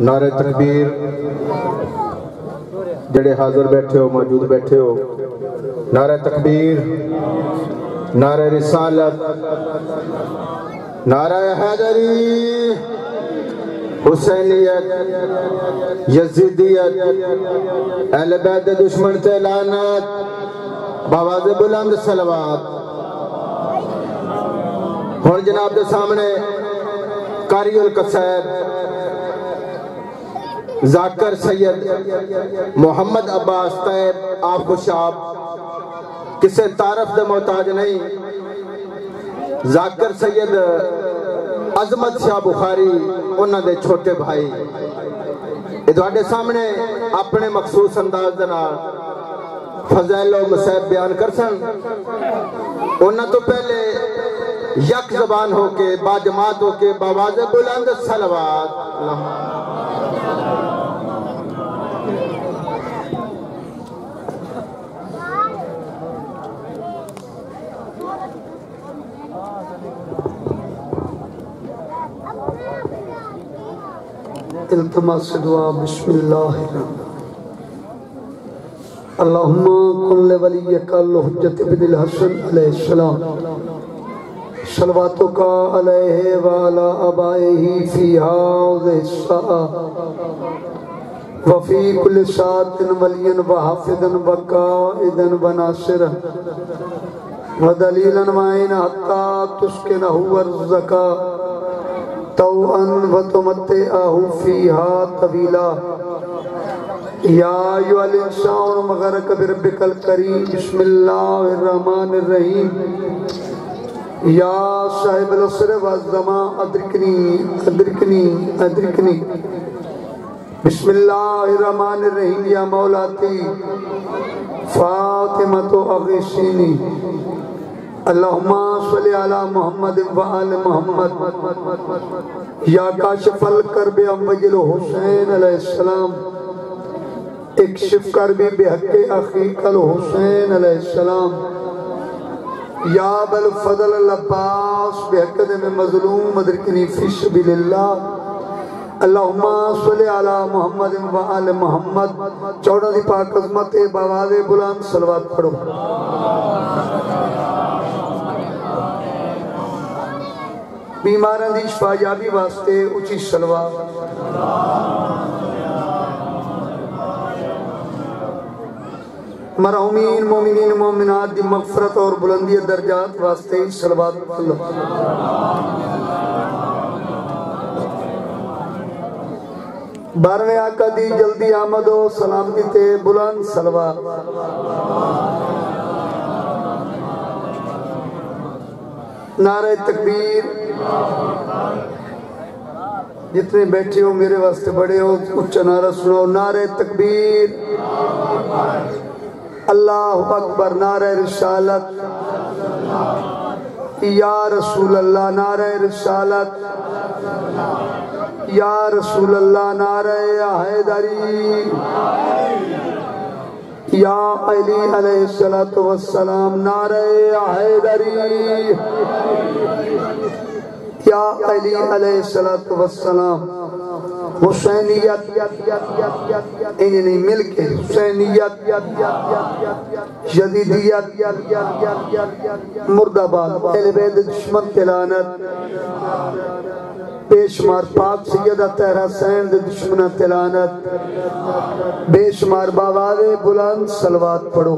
नारे तकबीर जड़े हाजिर बैठे हो, मौजूद बैठे हो। नारे तकबीर, नारे रिसालत, नारा हैदरी, हुसैनियत, यजीदियत, अहले बैत दुश्मन ते लानत बाबाज बुलंद सलवात। हुन जनाब दे सामने कारियुल कसैब जाकर सैयद मोहम्मद अब्बास तैब आप आफुशाब किसे तारफ दे मोहताज नहीं? जाकर सैयद अजमत शाह बुखारी उन्होंने छोटे भाई। ये सामने अपने मखसूस अंदाज फजैलो मसैब बयान कर सन उन्होंने तो पहले यक जबान होके, बाजमात होके बावाज बुलंद सलवाद इल्तमा से दुआ बिस्मिल्लाम सलवातों का अलह वाला अबाए ही फ़िहा वफ़ी कुलसातिन वलियन व हाफिदन व काइदन व नासिरन व दलीलन माइन हत्ता तुस्किनहु अर्ज़का तौअन व तुमत्तिअहु फीहा तवीला। या अय्युहल इंसान मगरक बिरब्बिकल करीम बिस्मिल्लाहिर रहमानिर रहीम या साहिबल उसर व ज़मा अदरिकनी अदरिकनी अदरिकनी। बिस्मिल्लाहिर रहमानिर रहीम या मौलाती फातिमा तो अगीसीनी मोहम्मद मोहम्मद। या काशिफल करब अम्बजिल हुसैन अलैहिस्सलाम एक शिफ कर भी बेहके अखीकल हुसैन अलैहिस्सलाम या बल फजल अब्बास बेहकद में मजलूम मदरकनी फ़िश अल्लाहुम्मा मोहम्मद मोहम्मद। चौड़ा दी पाक अजमत बवाज़े बुलंद सलवात पढ़ो। बीमारां दी शफायाबी वास्ते उची सलवा मरहुमीन, मोमिनीन, मोमिनात दी मगफरत और बुलंदी दर्जात वास्ते सलवात बारहवें आका दी जल्दी आमद हो सलामती बुलंद सलवा नारे तकबीर। जितने बैठे हो मेरे वास्ते बड़े हो, उच्चा नारा सुनो नारे तकबीर। अल्लाह अकबर, नारे रिसालत। या रसूल अल्लाह नारे रिसालत। या रसूल अल्लाह नारे हैदरी। या अली वस्सलाम, नारे हैदरी। या अली वस्सलाम, हुसैनियत, इन्हें नहीं मिल के हुसैनियत जदीदियत मुर्दाबाद अहले बैत दुश्मन तिलानत बेशुमार पाक सैयदा तहरा सैन दे दुश्मना तिलानत बेशुमार बावाले बुलंद सलवात पढ़ो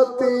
उम्मती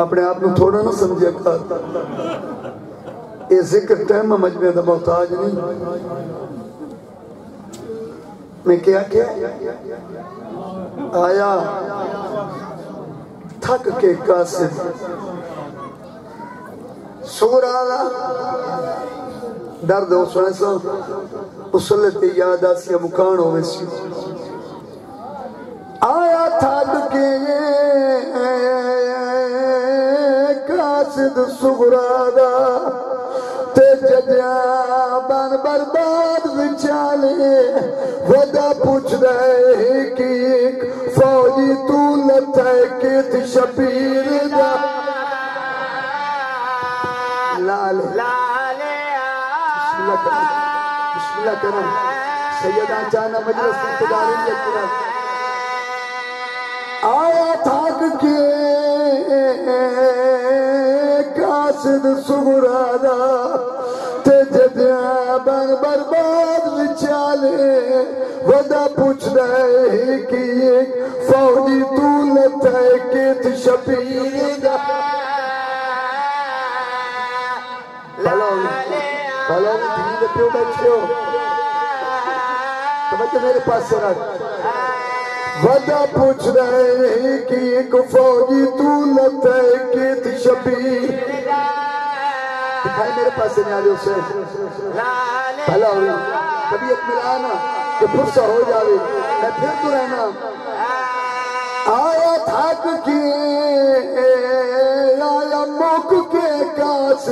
अपने आप को थोड़ा ना समझे कर। ज़िक्र टहमा मजमे का मोहताज नहीं मैं क्या क्या आया। थक के कासिम। सूर दर्द उसने सो। उसलत याद आसिया मुकान हो आया थक के। दर्द सुगरा ते जटिया बन बर्बाद विचाले। वदा पूछ रहे हैं कि एक फौजी तू लता है कि तिशबीर दा। लाले लाले आ इश्क़ लगना इश्क़ लगना सैयदा जाना मजलिस इंतजारिया कुरान कासिद सुगरादा ते जदिया बन बर्बाद विचाले वदा पुछदा है कि फौजी तू लता है कि शबीर दा भलो धीरे से क्यों बैठे हो तो बच्चे मेरे पास से रख वदा पूछ रहे हैं कि एक फौजी तू लगता है थी दिखाई मेरे पास से नहीं आ रही उसे भला हो एक मिला ना कि फुर्सा हो जावे। मैं फिर तो रहना। आया थक के मुक के कास।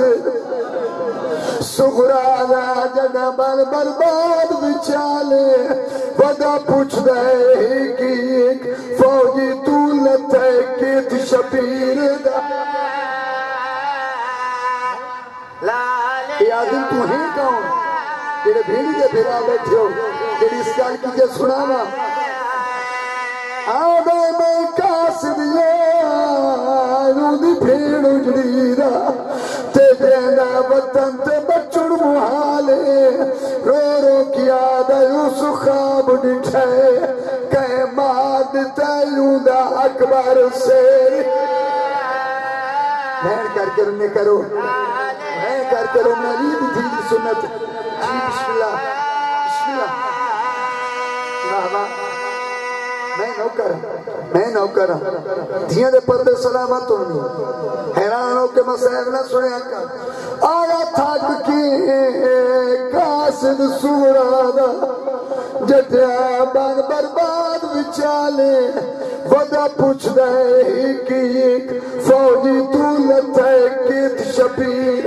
सुगरा जद बल बर्बाद विचाले वदा पुछदा है कि फौजी तू लते के शबीर दा। ये आदमी तू ही कौन? जेड़े भीड़ के फिरा बैठे हो। जेड़ी इस गल की जे सुनावा आवे मैं कासदिया दी भीड़ उजड़ी दा ते देना वतन ते बचड़ मुहाले। रो रो किया दयुस खाब डिठे कह मार तयू दा अकबर से। बहन करके रुन्ने करो। रुन्ने रीद थी सुन्नत जी बिस्मिल्लाह बिस्मिल्लाह वाह वाह मैं नौकर मैं नौकर धिया दे पर्दे सलामत होनी हैरान हो के मसैब ना सुने आया थक के कासिद सूरा जटिया बन बर्बाद विचाले वदा पुछदा है कि फौजी तू लता कि शबीर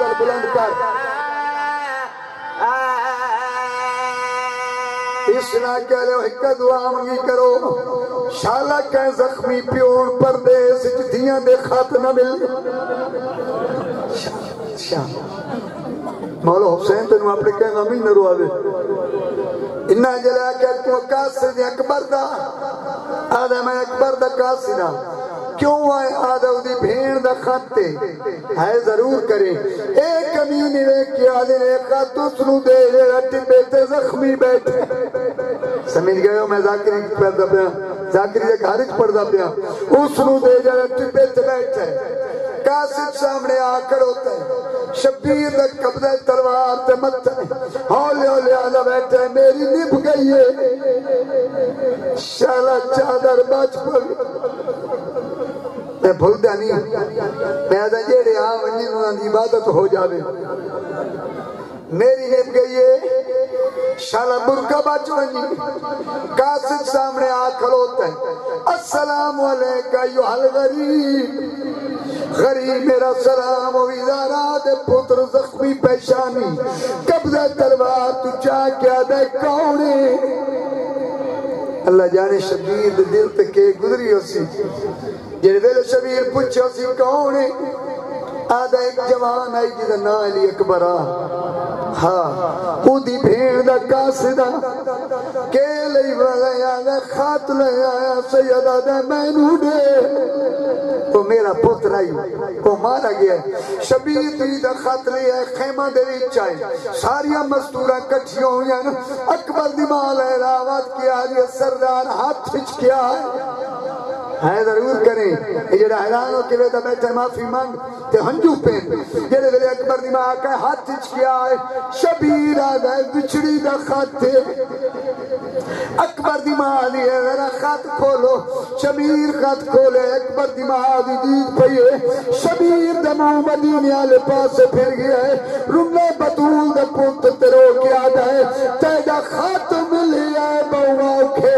मंदिर बुलंद कर। ना कह रहे हो, एक दुआ मंगी करो। शाला कह जख्मी प्योन परदेस दे खत न मिल। मौला हुसैन तेन अपने कहना मी न तू अकबर दा। अकबर दा। क्यों आए आदव दी भेड़ दा खाते? है ज़रूर करे। एक कमीने वे क्या दे रेखा तुसनु दे जेड़ा टिब्बे ते जख्मी बैठे। समझ गए हो मैं जाकिरी पढ़दा पिया, जाकिरी दे घर च पढ़दा पिया। उसनु दे जेड़ा टिब्बे ते बैठे। कासिद सामने आ खड़ोता है। शबीर कब्जा तलवार ते मत्थे। हौले हौले आला बैठे, मेरी निभ गई है। शाला चादर बच पड़ी मैं भूलता नहीं। मैं तो जेड़े आ वने उन्होंने इबादत हो जावे। मेरी हिप गई है, शाला बुरका बच वनी कासिद सामने आ खलोता है। अस्सलाम वालेका युहल गरीब। गरीब मेरा सलाम विजारा दे पुत्र जख्मी पेशानी। कब्जा तलवार तू चा क्या दे, कौने अल्लाह जाने शबीर दिल ते के गुजरी होसी। जेड़े वेले शबीर पूछो सी कौन आदा एक जवान आई ले तो मेरा गया। शबीर दी दा खत लिया खेमा दे अकबर दी माल है रावत किया सरदार हाथ खिंच के आए है। ज़रूर करें। जेड़ा हैरान हो के वेदा बैठे माफ़ी मांग। ते हंजू पेन। जेड़े वेले अकबर दी माँ का हाथ खिंच के आए शबीर आ गए, बिछड़ी दा खत। अकबर दी माँ दी है, जरा खत खोलो। शबीर खत खोले, अकबर दी माँ दी जीत पई है। शबीर दे मुँह मदीने वाले पासे फिर गया है। रुमले बतूल दे पुत्र ते रो के आ गए तेरा खत मिलिया बहुआ खेल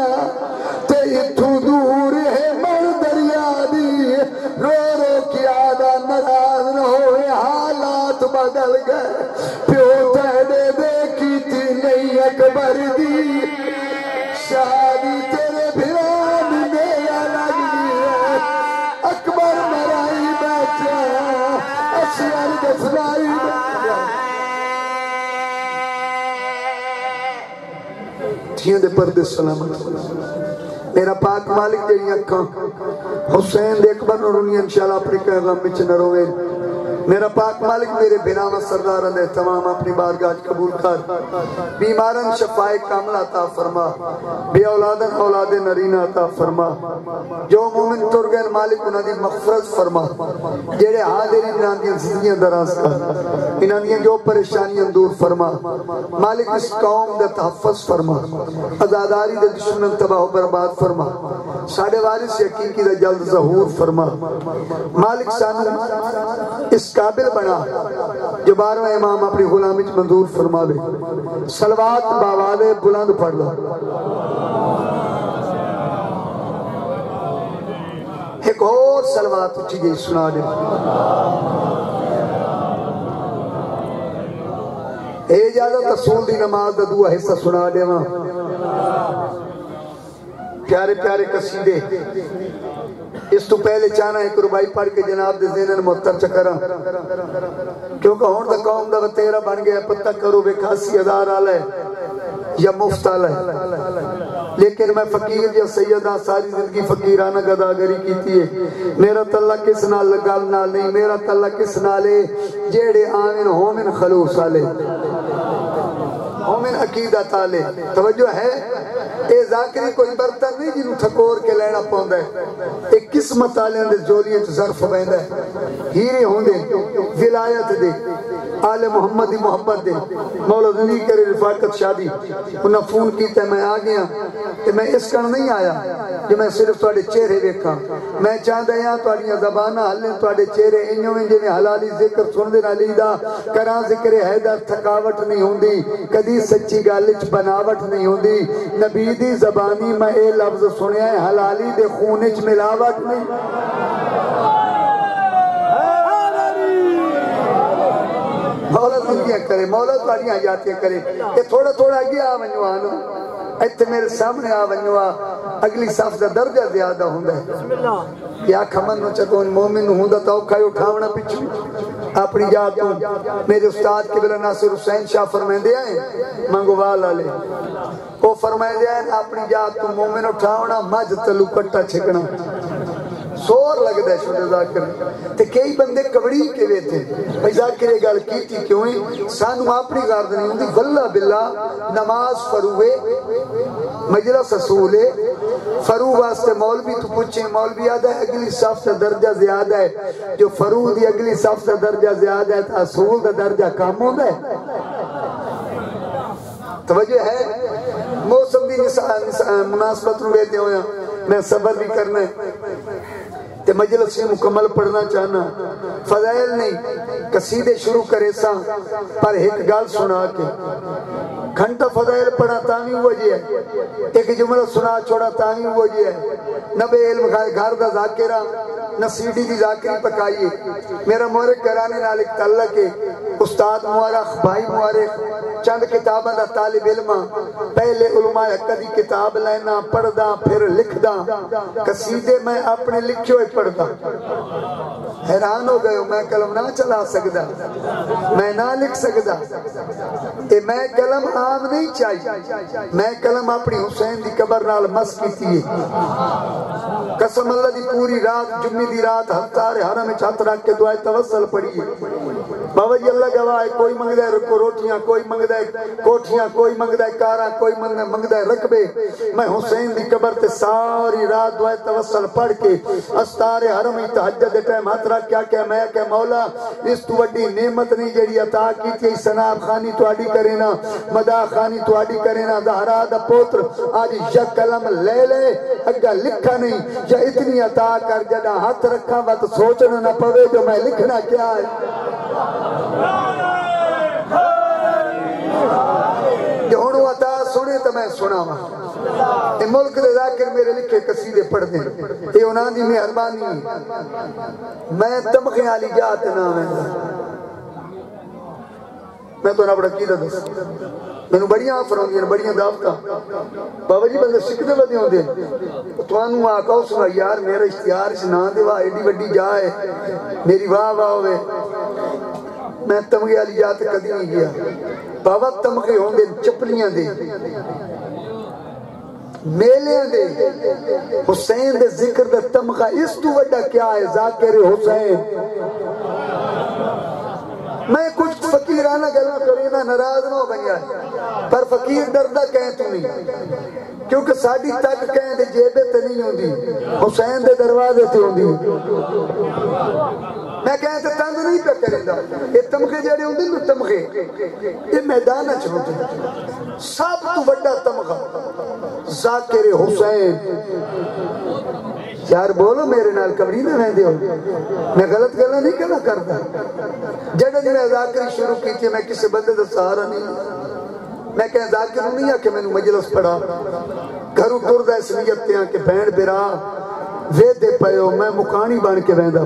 दफनाई दे पर्दे सलामत। मेरा पाक मालिक जड़ियाँ अखां, हुसैन दे अकबर नु इंशाल्लाह अपने पैगाम विच न रोवे मेरा पाक मालिक मेरे बिनावा सरदार दे तमाम अपनी बारगाह कबूल कर। बीमारन शफाए कामल अता फरमा बे औलादन औलादे नरीना अता फरमा। जो मोमिन तुर गए मालिक, उन्हां दी मगफरत फरमा। जेड़े हाजिर इन्हां दी जिंदगियाँ दराज कर इन्हां दी जो परेशानियाँ दूर फरमा। मालिक इस कौम दा तहफ्फुज फरमा, आजादारी दे दुश्मन तबाह बर्बाद फरमा। साडे वारिस हकीकी दा जल्द ज़हूर फरमा। मालिक सानू इस काबिल बना, जो बारवा इमाम अपनी गुलामी मंजूर फरमावे। सलवात बावाले बुलंद पढ़ लो। एक और सलवात उच्ची गई सुना दे। इजाज़त दी नमाज़ का दुआ हिस्सा सुना देवा। प्यारे प्यारे कसीदे इस तो पहले चाहना एक रुबाई पढ़ के जनाब दे जेनन मुहत्तर च करा। क्योंकि हुन दा कौम दा तेरा बन गया पता करो वे खासी हज़ार आला है या मुफ़्त आला है। लेकिन मैं फकीर या सैयदा सारी ज़िंदगी फकीराना गदागरी कीती है। मेरा तल्ला किस नाल गल नाल नहीं, मेरा तल्ला किस नाल है? जेड़े आमिन, होमिन खलूस आले। मोमिन अकीदा ताले तवज्जो है? ज़ाकरी कोई बर्तन नहीं जिन्हों ठकोर के लेना पौंदे। एक किस्मत आलिया दे जोरी एक ज़र्फ बैंदे हीरे होंदे, विलायत दे, आले मोहम्मद दी मोहब्बत दे। मौला जनी करे रिफाकत शादी, उन्हें फ़ोन की ते मैं आ गया ते मैं इस कर नहीं आया जो मैं सिर्फ़ तोड़े चेहरे देखा मैं चाहता हाँ थोड़िया जबाना हल्ले तोड़े चेहरे इन्हों इयो जिवें हलाली ज़िक्र सुन दे ना लीदा करा जिक्रे है दा थकावट नहीं होंदी, कदी सच्ची गालिच बनावट नहीं होंदी। नबी दी जबानी में ये लफ्ज सुने हलाली दे खून च मिलावट नहीं करे करे। ये थोड़ा थोड़ा अगे आ वनो इतने मेरे सामने आ वनो आ। अगली साफ़ का दर्जा ज़्यादा होंगे क्या खमन चकोन मोमिन तो औखा उठावना पिछू अपनी जात मेरे उस्ताद के नासिर हुसैन शाह फरमेंदे आए मंगवाल वो फरमाए जाए ना, अपनी जात तू मोमिन उठावना मज तलू कट्टा छिकना। सोर लगता है शुद्ध जाकर। ते कई बंदे कबड़ी के वे थे? भाई जाकर, ये गल की थी क्यों ही? सानू अपनी गर्द नहीं होंगी वल्ला बिल्ला, नमाज़ फरुवे मजला ससूल है। फरू वास्ते मौलवी तो पूछे, मौलवी याद है, अगली साफ़ से दर्जा ज़्यादा है। जो फरू की अगली साफ़ से दर्जा ज़्यादा है तो असूल का दर्जा कम होता है। तो वजह है? मौसम की मुनासबत मैं सबर भी करना है। ते मजलिस से मुकम्मल पढ़ना चाहना। फजाइल नहीं, कसीदे शुरू करे सा, पर एक गल सुना के। घंटा फजाइल पढ़ा तावी वो जी है। एक जुमला सुना, छोड़ा तावी वो जी है। नबे इल्म घर दा जाकिरा न सीडी दी जाकिरी पकाई मेरा मोरे कराने नाल एक तल्लक है। उस्ताद मुबारक, भाई मुबारक, चंद किताबा दा तालिब इल्म। पहले उलमा कदी किताब लेना, पढ़दा, फिर लिखदा। कसीदे मैं अपने लिखे हुए पढ़दा। हैरान हो गए मैं कलम ना चला सकता मैं ना लिख सकता ए, मैं कलम आम नहीं चाहिए मैं कलम अपनी हुसैन की कबर नाल मस की कसम अल्लाह दी पूरी रात, जुम्मे दी रात हफ्तार हरम में छत रख के दुआ तवसल पढ़ी बाबा जी, अल्लाह गवाह कोई मंगदा है रोटियाँ, कोई मंगदा है कोठियाँ, कोई मंगदा है कारा, कोई मंगदा है रकबे। मैं हुसैन कबर ते सारी रात तवसल पढ़ के हरम में तहज्जुद दे टाइम क्या क्या मैं क्या मौला, इस तू वड्डी नेमत नहीं जेड़ी अता की थी सनाब खानी तुआडी करे ना, मदा खानी तुआडी करे ना, दहरा दा पुत्र आज कलम ले ले लिखा नहीं या इतनी अता कर जदा हाथ रखा वत सोचना ना पवे जो मैं लिखना क्या है। मैं सुनावा। ये मुल्क दे जाकर मेरे लिखे कसीदे पढ़ ये उन्होंने मेहरबानी। मैं तमखे वाली जात ना मैं मैं तो ना बड़ा की दस मैं बड़िया आफर आदि बड़िया दावत। बाबा जी, बंद सिकते बदे आते थानू आका सुना, यार, मेरा इश्तिहार ना दे वाह एडी वी जा है मेरी वाह वाह हो मैं तमगे वाली जात कदी नहीं गया बाबा, तमगे होंगे चपलियाँ दे। मेले दे। हुसैन दे ज़िक्र दे तमगा, इस तू वड्डा क्या है, जाकिर हुसैन? मैं कुछ फकीराना गल करी, मैं नाराज़ ना हो बनिया पर फकीर डरदा कह तू नहीं? क्योंकि साड़ी तक कह दे जेब ते नहीं होंदी। हुसैन दे दरवाजे ते होंदी। मैं कह तो तंग नहीं पे करेंदा। ये तमगे जेड़े होंदे ना तमगे ये मैदान च होंदे। सब तो बड़ा तमगा। जाकिर हुसैन। यार बोलो मेरे नाल कबड़ी ना रहंदे हो। मैं गलत गल्ला नहीं कहना करदा। जड़े जिन्हें जाकिर शुरू की थी मैं किसी बंदे का सहारा नहीं। मैं कह जाकिर नहीं आके मैंने मजलिस पढ़ा। घरों तुरद इस नीयत ते कि बिरा। वेदे पयो, मैं मुकानी बन के वहदा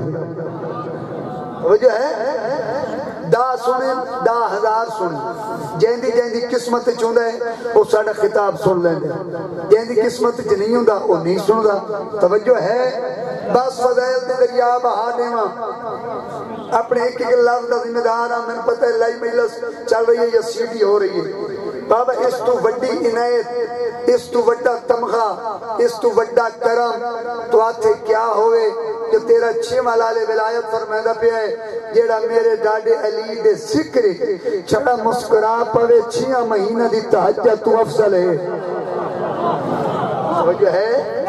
वजह है? दा सुने दा हज़ार सुने। जेंदी जेंदी किस्मत खिताब सुन लेंदे जेंदी किस्मत च नहीं हुंदा वो नहीं सुनदा। तवज्जो है। बस फजाइल दे दरिया बहा देवा अपने एक एक लफ्ज का जिम्मेदार मैं पता है लाई मजलस चल रही है या सीडी हो रही है। बाबा, इस तू वी इनायत, इस तू वा तमगा, इस तू वा करम तो आथे क्या होवे जो तेरा छेवा लाले विलायत फरमांदा पे है, जेड़ा मेरे डाडे अली दे ज़िक्र छड़ा मुस्कुरा पवे छिया महीना दी तहज्जुद तू अफजल है। जो है?